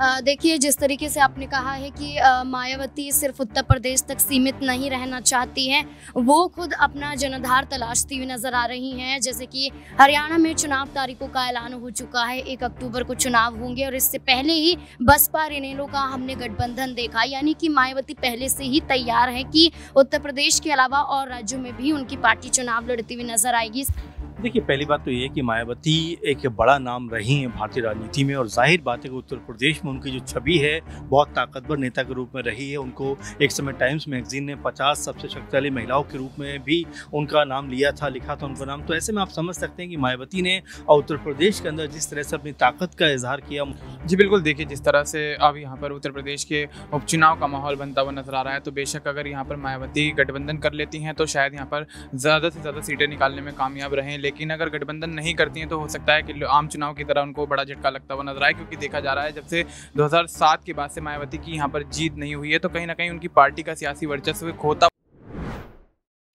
देखिए, जिस तरीके से आपने कहा है कि मायावती सिर्फ़ उत्तर प्रदेश तक सीमित नहीं रहना चाहती हैं, वो खुद अपना जनाधार तलाशती हुई नज़र आ रही हैं। जैसे कि हरियाणा में चुनाव तारीखों का ऐलान हो चुका है, एक अक्टूबर को चुनाव होंगे और इससे पहले ही बसपा रेनेलो का हमने गठबंधन देखा। यानी कि मायावती पहले से ही तैयार है कि उत्तर प्रदेश के अलावा और राज्यों में भी उनकी पार्टी चुनाव लड़ती हुई नज़र आएगी। देखिए, पहली बात तो ये कि मायावती एक बड़ा नाम रही हैं भारतीय राजनीति में और ज़ाहिर बात है कि उत्तर प्रदेश में उनकी जो छवि है, बहुत ताकतवर नेता के रूप में रही है। उनको एक समय टाइम्स मैगजीन ने 50 सबसे शक्तिशाली महिलाओं के रूप में भी उनका नाम लिया था, लिखा था उनका नाम। तो ऐसे में आप समझ सकते हैं कि मायावती ने और उत्तर प्रदेश के अंदर जिस तरह से अपनी ताकत का इजहार किया जी, बिल्कुल। देखिए, जिस तरह से अब यहाँ पर उत्तर प्रदेश के उपचुनाव का माहौल बनता हुआ नज़र आ रहा है तो बेशक अगर यहाँ पर मायावती गठबंधन कर लेती हैं तो शायद यहाँ पर ज़्यादा से ज़्यादा सीटें निकालने में कामयाब रहें। लेकिन अगर गठबंधन नहीं करती हैं तो हो सकता है कि आम चुनाव की तरह उनको बड़ा झटका लगता हुआ नज़र आए, क्योंकि देखा जा रहा है जब से 2007 के बाद से मायावती की यहाँ पर जीत नहीं हुई है तो कहीं ना कहीं उनकी पार्टी का सियासी वर्चस्व खोता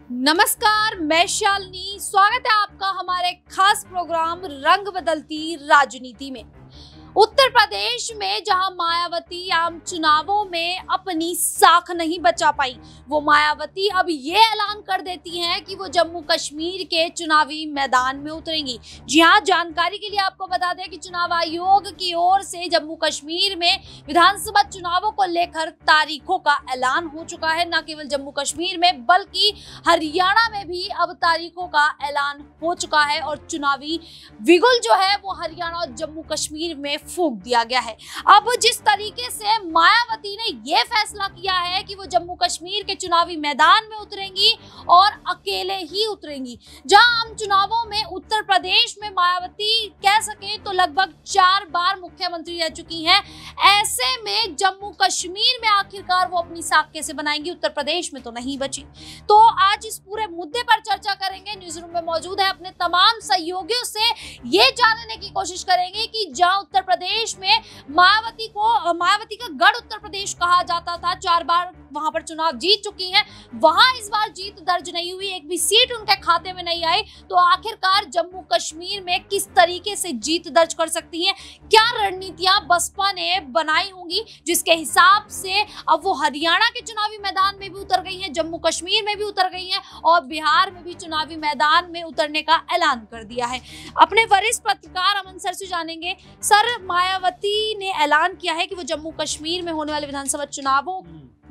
नमस्कार, मैं शालिनी। स्वागत है आपका हमारे खास प्रोग्राम रंग बदलती राजनीति में। उत्तर प्रदेश में, जहाँ मायावती आम चुनावों में अपनी साख नहीं बचा पाई, वो मायावती अब ये ऐलान कर देती हैं कि वो जम्मू कश्मीर के चुनावी मैदान में उतरेंगी। जी हाँ जानकारी के लिए आपको बता दें कि चुनाव आयोग की ओर से जम्मू कश्मीर में विधानसभा चुनावों को लेकर तारीखों का ऐलान हो चुका है। न केवल जम्मू कश्मीर में, बल्कि हरियाणा में भी अब तारीखों का ऐलान हो चुका है और चुनावी विगुल जो है वो हरियाणा और जम्मू कश्मीर में फूक दिया गया है। अब जिस तरीके से मायावती ने यह फैसला किया है कि वो जम्मू कश्मीर के चुनावी मैदान में उतरेंगी और ही उतरेंगी। जहाँ आम चुनावों में उत्तर प्रदेश में मायावती कह सके तो लगभग चार बार मुख्यमंत्री रह चुकी हैं। ऐसे में जम्मू कश्मीर में आखिरकार वो अपनी साख कैसे बनाएँगी? उत्तर प्रदेश में तो नहीं बची। तो आज इस पूरे मुद्दे पर चर्चा करेंगे। न्यूज़ रूम में मौजूद है अपने तमाम सहयोगियों से। ये जानने की कोशिश करेंगे कि जहाँ उत्तर प्रदेश में मायावती को, मायावती का गढ़ उत्तर प्रदेश कहा जाता था, चार बार वहाँ पर चुनाव जीत चुकी हैं। वहाँ इस बार जीत दर्ज नहीं हुई, एक भी सीट उनके खाते में नहीं आई। तो आखिरकार जम्मू कश्मीर में किस तरीके से जीत दर्ज कर सकती हैं? क्या रणनीतियाँ बसपा ने बनाई होंगी, जिसके हिसाब से अब वो हरियाणा के चुनावी मैदान में भी उतर गई हैं, जम्मू कश्मीर में भी उतर गई हैं और बिहार में भी चुनावी मैदान में उतरने का ऐलान कर दिया है। अपने वरिष्ठ पत्रकार अमन सर से जानेंगे। सर, मायावती ने ऐलान किया है कि वो जम्मू कश्मीर में होने वाले विधानसभा चुनावों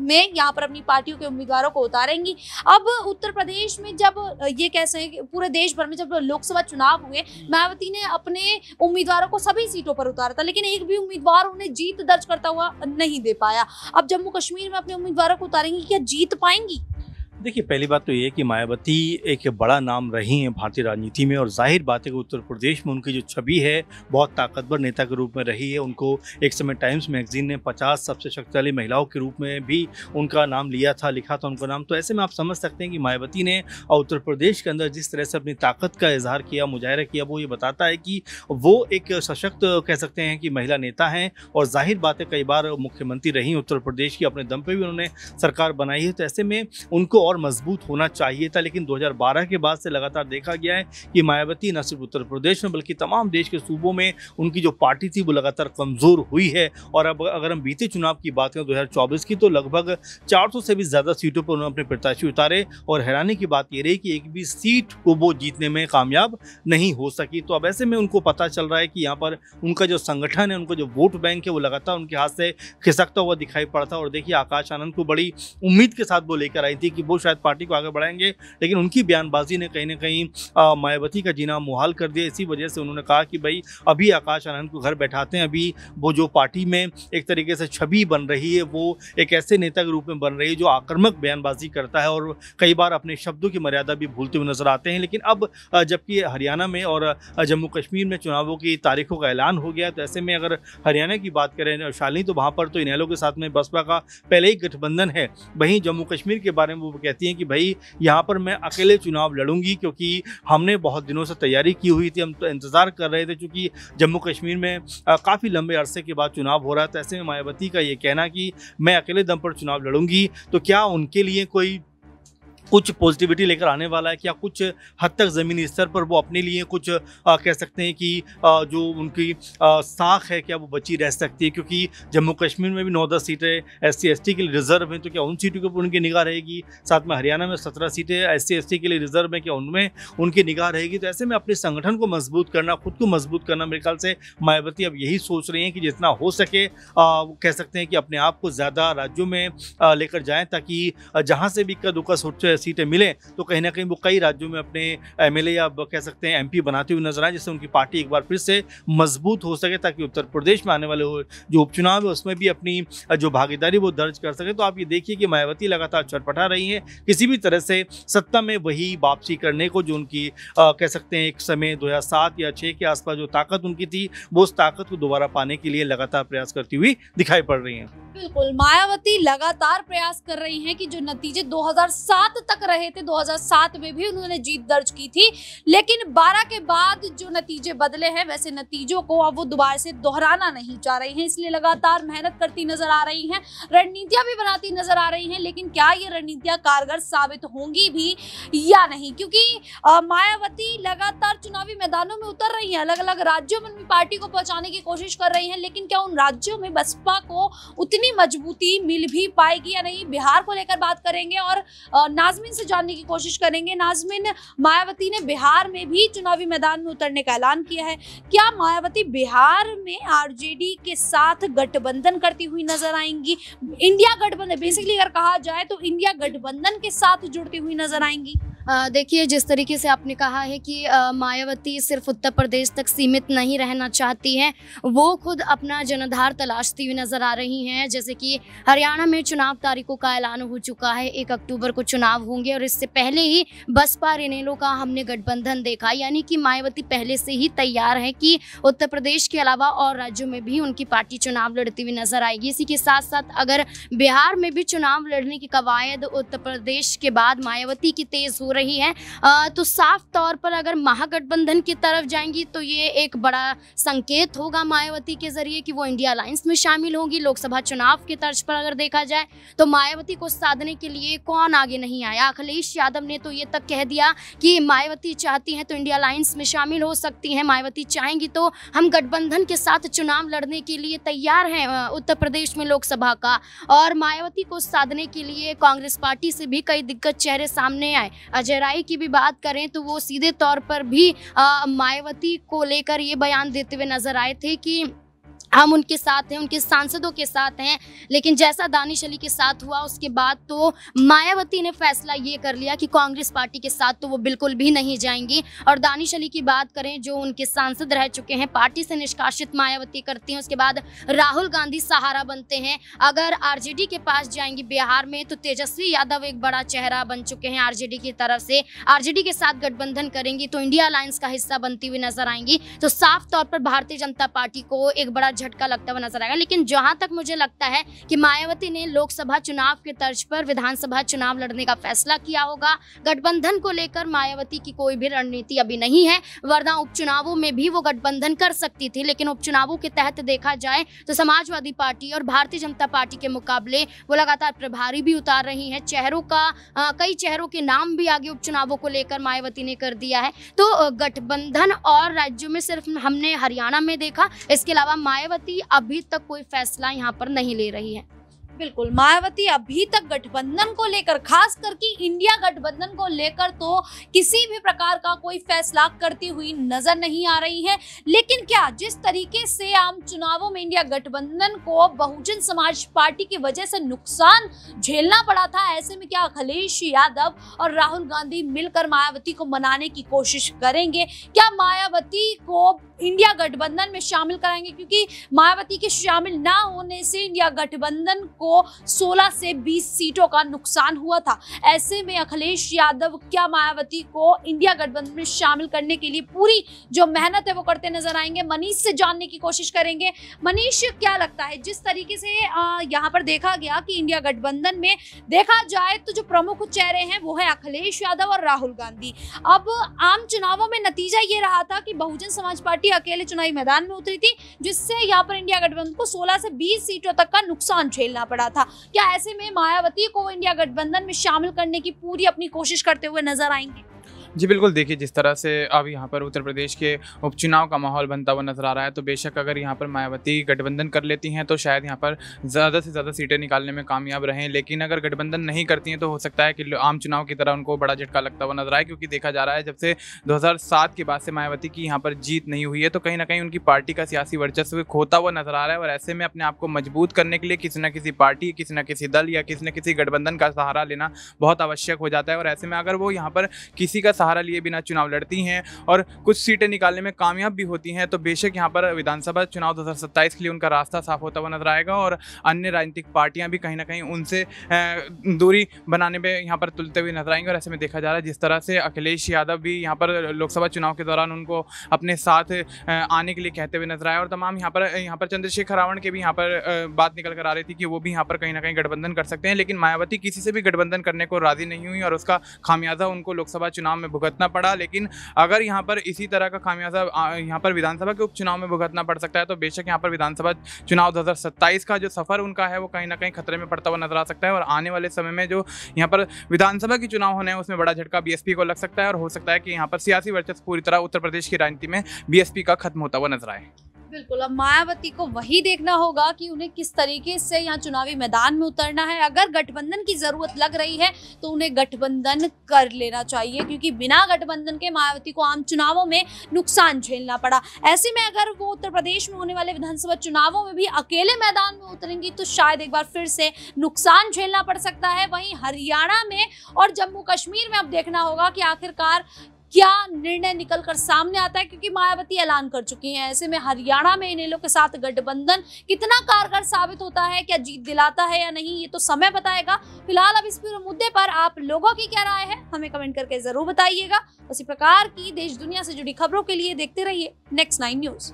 में यहाँ पर अपनी पार्टियों के उम्मीदवारों को उतारेंगी। अब उत्तर प्रदेश में जब ये कह सकें पूरे देश भर में जब लोकसभा चुनाव हुए, मायावती ने अपने उम्मीदवारों को सभी सीटों पर उतारा था, लेकिन एक भी उम्मीदवार उन्हें जीत दर्ज करता हुआ नहीं दे पाया। अब जम्मू कश्मीर में अपने उम्मीदवारों को उतारेंगी, क्या जीत पाएँगी? देखिए, पहली बात तो ये कि मायावती एक बड़ा नाम रही हैं भारतीय राजनीति में और ज़ाहिर बात है कि उत्तर प्रदेश में उनकी जो छवि है, बहुत ताकतवर नेता के रूप में रही है। उनको एक समय टाइम्स मैगजीन ने 50 सबसे शक्तिशाली महिलाओं के रूप में भी उनका नाम लिया था, लिखा था उनका नाम। तो ऐसे में आप समझ सकते हैं कि मायावती ने और उत्तर प्रदेश के अंदर जिस तरह से अपनी ताकत का इजहार किया, मुजाहरा किया, वो ये बताता है कि वो एक सशक्त कह सकते हैं कि महिला नेता हैं और ज़ाहिर बात है कई बार मुख्यमंत्री रही उत्तर प्रदेश की, अपने दम पर भी उन्होंने सरकार बनाई है। तो ऐसे में उनको और मज़बूत होना चाहिए था, लेकिन 2012 के बाद से लगातार देखा गया है कि मायावती न सिर्फ़ उत्तर प्रदेश में, बल्कि तमाम देश के सूबों में उनकी जो पार्टी थी, वो लगातार कमज़ोर हुई है। और अब अगर हम बीते चुनाव की बात करें दो की तो लगभग चार से भी ज़्यादा सीटों पर उन्होंने अपने प्रत्याशी उतारे। और हैरानी की बात ये रही कि एक भी सीट को वो जीतने में कामयाब नहीं हो सकी। तो अब ऐसे में उनको पता चल रहा है कि यहाँ पर उनका जो संगठन है, उनका जो वोट बैंक है, वो लगातार उनके हाथ से खिसकता हुआ दिखाई पड़ता और देखिए, आकाश आनंद को बड़ी उम्मीद के साथ वो लेकर आई थी कि वो शायद पार्टी को आगे बढ़ाएँगे, लेकिन उनकी बयानबाजी ने कहीं ना कहीं मायावती का जीना मुहाल कर दिया। इसी वजह से उन्होंने कहा कि भाई, अभी आकाश आनंद को घर बैठाते हैं, अभी वो जो पार्टी में एक तरीके से छवि बन रही है, वो एक ऐसे नेता के रूप में बन रही है जो आक्रामक बयानबाजी करता है और कई बार अपने शब्दों की मर्यादा भी भूलते हुए नज़र आते हैं। लेकिन अब जबकि हरियाणा में और जम्मू कश्मीर में चुनावों की तारीखों का ऐलान हो गया तो ऐसे में अगर हरियाणा की बात करें, शालिनी तो वहाँ पर तो इनैलो के साथ में बसपा का पहले ही गठबंधन है। वहीं जम्मू कश्मीर के बारे में वो कहती हैं कि भाई, यहाँ पर मैं अकेले चुनाव लड़ूँगी क्योंकि हमने बहुत दिनों से तैयारी की हुई थी, हम तो इंतज़ार कर रहे थे चूँकि जम्मू कश्मीर में काफ़ी लंबे अरसे के बाद चुनाव हो रहा था ऐसे में मायावती का ये कहना कि मैं अकेले दम पर चुनाव लड़ूँगी तो क्या उनके लिए कोई कुछ पॉजिटिविटी लेकर आने वाला है क्या कुछ हद तक ज़मीनी स्तर पर वो अपने लिए कुछ आ, कह सकते हैं कि आ, जो उनकी साख है क्या वो बची रह सकती है? क्योंकि जम्मू कश्मीर में भी नौ दस सीटें एस सी के लिए रिज़र्व हैं तो क्या उन सीटों के ऊपर उनकी निगाह रहेगी? साथ में हरियाणा में सत्रह सीटें एस सी के लिए रिज़र्व हैं क्या उनमें उनकी निगाह रहेगी? तो ऐसे में अपने संगठन को मज़बूत करना खुद को मज़बूत करना मेरे ख्याल से मायावती अब यही सोच रही हैं कि जितना हो सके वो कह सकते हैं कि अपने आप को ज़्यादा राज्यों में लेकर जाएँ ताकि जहाँ से भी इक्का दुक्का सीटें मिलें तो कहीं ना कहीं वो कई राज्यों में अपने एम या कह सकते हैं एम बनाते हुए नज़र आए जिससे उनकी पार्टी एक बार फिर से मज़बूत हो सके ताकि उत्तर प्रदेश में आने वाले जो उपचुनाव है उसमें भी अपनी जो भागीदारी वो दर्ज कर सके। तो आप ये देखिए कि मायावती लगातार चटपटा रही हैं। किसी भी तरह से सत्ता में वही वापसी करने को जो उनकी आ, कह सकते हैं एक समय दो या छः के आसपास जो ताकत उनकी थी वो उस ताकत को दोबारा पाने के लिए लगातार प्रयास करती हुई दिखाई पड़ रही हैं। बिल्कुल मायावती लगातार प्रयास कर रही हैं कि जो नतीजे 2007 तक रहे थे 2007 में भी उन्होंने जीत दर्ज की थी। लेकिन 12 के बाद जो नतीजे बदले हैं, वैसे नतीजों को अब वो दोबारा से दोहराना नहीं चाह रही हैं। इसलिए लगातार मेहनत करती नज़र आ रही हैं, रणनीतियाँ भी बनाती नज़र आ रही हैं, लेकिन क्या ये रणनीतियाँ कारगर साबित होंगी भी या नहीं? क्योंकि मायावती लगातार चुनावी मैदानों में उतर रही है अलग अलग राज्यों में पार्टी को पहुँचाने की कोशिश कर रही है, लेकिन क्या उन राज्यों में बसपा को उतनी मजबूती मिल भी पाएगी या नहीं? बिहार को लेकर बात करेंगे और नाजमिन से जानने की कोशिश करेंगे। नाजमिन, मायावती ने बिहार में भी चुनावी मैदान में उतरने का ऐलान किया है। क्या मायावती बिहार में आरजेडी के साथ गठबंधन करती हुई नज़र आएँगी? इंडिया गठबंधन बेसिकली अगर कहा जाए तो इंडिया गठबंधन के साथ जुड़ती हुई नज़र आएँगी। देखिए, जिस तरीके से आपने कहा है कि मायावती सिर्फ़ उत्तर प्रदेश तक सीमित नहीं रहना चाहती हैं, वो खुद अपना जनाधार तलाशती हुई नज़र आ रही हैं। जैसे कि हरियाणा में चुनाव तारीखों का ऐलान हो चुका है, एक अक्टूबर को चुनाव होंगे और इससे पहले ही बसपा रेनेलो का हमने गठबंधन देखा। यानी कि मायावती पहले से ही तैयार है कि उत्तर प्रदेश के अलावा और राज्यों में भी उनकी पार्टी चुनाव लड़ती हुई नज़र आएगी। इसी के साथ साथ अगर बिहार में भी चुनाव लड़ने की कवायद उत्तर प्रदेश के बाद मायावती की तेज़ हो रही है। तो साफ़ तौर पर अगर महागठबंधन की तरफ़ जाएँगी तो ये एक बड़ा संकेत होगा मायावती के ज़रिए कि वो इंडिया अलायंस में शामिल होंगी। लोकसभा चुनाव के तर्ज पर अगर देखा जाए तो मायावती को साधने के लिए कौन आगे नहीं आया? अखिलेश यादव ने तो ये तक कह दिया कि मायावती चाहती हैं तो इंडिया अलायंस में शामिल हो सकती हैं। मायावती चाहेंगी तो हम गठबंधन के साथ चुनाव लड़ने के लिए तैयार हैं उत्तर प्रदेश में लोकसभा का। और मायावती को साधने के लिए कांग्रेस पार्टी से भी कई दिक्कत चेहरे सामने आए। राय की भी बात करें तो वो सीधे तौर पर भी मायावती को लेकर ये बयान देते हुए नज़र आए थे कि हम उनके साथ हैं, उनके सांसदों के साथ हैं, लेकिन जैसा दानिश अली के साथ हुआ, उसके बाद तो मायावती ने फैसला ये कर लिया कि कांग्रेस पार्टी के साथ तो वो बिल्कुल भी नहीं जाएँगी। और दानिश अली की बात करें, जो उनके सांसद रह चुके हैं, पार्टी से निष्कासित मायावती करती हैं, उसके बाद राहुल गांधी सहारा बनते हैं। अगर आरजेडी के पास जाएँगी बिहार में तो तेजस्वी यादव एक बड़ा चेहरा बन चुके हैं आरजेडी की तरफ़ से। आरजेडी के साथ गठबंधन करेंगी तो इंडिया अलायंस का हिस्सा बनती हुई नज़र आएँगी। तो साफ़ तौर पर भारतीय जनता पार्टी को एक बड़ा झटका लगता हुआ नज़र आएगा। लेकिन जहाँ तक मुझे लगता है कि मायावती ने लोकसभा चुनाव के तर्ज पर विधानसभा चुनाव लड़ने का फैसला किया होगा, गठबंधन को लेकर मायावती की कोई भी रणनीति अभी नहीं है। वरना उपचुनावों में भी वो गठबंधन कर सकती थी, लेकिन उपचुनावों के तहत देखा जाए तो समाजवादी पार्टी और भारतीय जनता पार्टी के मुकाबले वो लगातार प्रभारी भी उतार रही है। चेहरों का कई चेहरों के नाम भी आगे उपचुनावों को लेकर मायावती ने कर दिया है। तो गठबंधन और राज्यों में सिर्फ़ हमने हरियाणा में देखा, इसके अलावा मायावती अभी तक कोई फैसला यहाँ पर नहीं ले रही है। बिल्कुल, मायावती अभी तक गठबंधन को लेकर, खास करके इंडिया गठबंधन को लेकर तो किसी भी प्रकार का कोई फैसला करती हुई नज़र नहीं आ रही है। लेकिन क्या जिस तरीके से आम चुनावों में इंडिया गठबंधन को बहुजन समाज पार्टी की वजह से नुकसान झेलना पड़ा था, ऐसे में क्या अखिलेश यादव और राहुल गांधी मिलकर मायावती को मनाने की कोशिश करेंगे? क्या मायावती को इंडिया गठबंधन में शामिल कराएँगे, क्योंकि मायावती के शामिल ना होने से इंडिया गठबंधन को 16 से 20 सीटों का नुकसान हुआ था। ऐसे में अखिलेश यादव क्या मायावती को इंडिया गठबंधन में शामिल करने के लिए पूरी जो मेहनत है वो करते नज़र आएँगे? मनीष से जानने की कोशिश करेंगे। मनीष, क्या लगता है, जिस तरीके से यहाँ पर देखा गया कि इंडिया गठबंधन में देखा जाए तो जो प्रमुख चेहरे हैं वो है अखिलेश यादव और राहुल गांधी। अब आम चुनावों में नतीजा ये रहा था कि बहुजन समाज पार्टी पार्टी अकेले चुनावी मैदान में उतरी थी, जिससे यहाँ पर इंडिया गठबंधन को 16 से 20 सीटों तक का नुकसान झेलना पड़ा था। क्या ऐसे में मायावती को इंडिया गठबंधन में शामिल करने की पूरी अपनी कोशिश करते हुए नज़र आएँगे? जी, बिल्कुल। देखिए, जिस तरह से अब यहाँ पर उत्तर प्रदेश के उपचुनाव का माहौल बनता हुआ नज़र आ रहा है तो बेशक अगर यहाँ पर मायावती गठबंधन कर लेती हैं तो शायद यहाँ पर ज़्यादा से ज़्यादा सीटें निकालने में कामयाब रहें। लेकिन अगर गठबंधन नहीं करती हैं तो हो सकता है कि आम चुनाव की तरह उनको बड़ा झटका लगता हुआ नज़र आए, क्योंकि देखा जा रहा है, जब से दो हज़ार सात के बाद से मायावती की यहाँ पर जीत नहीं हुई है तो कहीं ना कहीं उनकी पार्टी का सियासी वर्चस्व खोता हुआ नज़र आ रहा है और ऐसे में अपने आप को मज़बूत करने के लिए किसी न किसी पार्टी, किसी न किसी दल या किसी न किसी गठबंधन का सहारा लेना बहुत आवश्यक हो जाता है। और ऐसे में अगर वो यहाँ पर किसी का सहारा लिए बिना चुनाव लड़ती हैं और कुछ सीटें निकालने में कामयाब भी होती हैं तो बेशक यहाँ पर विधानसभा चुनाव दो हज़ार सत्ताईस के लिए उनका रास्ता साफ़ होता हुआ नज़र आएगा और अन्य राजनीतिक पार्टियाँ भी कहीं ना कहीं उनसे दूरी बनाने में यहाँ पर तुलते हुए नज़र आएँगे और ऐसे में देखा जा रहा है जिस तरह से अखिलेश यादव भी यहाँ पर लोकसभा चुनाव के दौरान उनको अपने साथ आने के लिए कहते हुए नज़र आए और तमाम यहाँ पर यहाँ पर चंद्रशेखर रावण के भी यहाँ पर बात निकल कर आ रही थी कि वो भी यहाँ पर कहीं ना कहीं गठबंधन कर सकते हैं, लेकिन मायावती किसी से भी गठबंधन करने को राज़ी नहीं हुई और उसका खामियाजा उनको लोकसभा चुनाव में भुगतना पड़ा, लेकिन अगर यहाँ पर इसी तरह का खामियाजा यहाँ पर विधानसभा के उपचुनाव में भुगतना पड़ सकता है तो बेशक यहाँ पर विधानसभा चुनाव दो हज़ार सत्ताईस का जो सफ़र, उनका है, वो कहीं ना कहीं खतरे में पड़ता हुआ नज़र आ सकता है, और आने वाले समय में जो यहाँ पर विधानसभा के चुनाव होने हैं, उसमें बड़ा झटका बीएसपी को लग सकता है, और हो सकता है कि यहाँ पर सियासी वर्चस्व पूरी तरह उत्तर प्रदेश की राजनीति में बीएसपी का खत्म होता हुआ नज़र आए। बिल्कुल, अब मायावती को वही देखना होगा कि उन्हें किस तरीके से यहाँ चुनावी मैदान में उतरना है। अगर गठबंधन की ज़रूरत लग रही है तो उन्हें गठबंधन कर लेना चाहिए, क्योंकि बिना गठबंधन के मायावती को आम चुनावों में नुकसान झेलना पड़ा। ऐसे में अगर वो उत्तर प्रदेश में होने वाले विधानसभा चुनावों में भी अकेले मैदान में उतरेंगी तो शायद एक बार फिर से नुकसान झेलना पड़ सकता है। वहीं हरियाणा में और जम्मू कश्मीर में अब देखना होगा कि आखिरकार क्या निर्णय निकल कर सामने आता है? क्योंकि मायावती ऐलान कर चुकी हैं। ऐसे में हरियाणा में इन लोग के साथ गठबंधन कितना कारगर साबित होता है? क्या जीत दिलाता है या नहीं? ये तो समय बताएगा। फ़िलहाल अब इस पूरे मुद्दे पर आप लोगों की क्या राय है? हमें कमेंट करके ज़रूर बताइएगा। उसी प्रकार की देश दुनिया से जुड़ी खबरों के लिए देखते रहिए। Next nine news.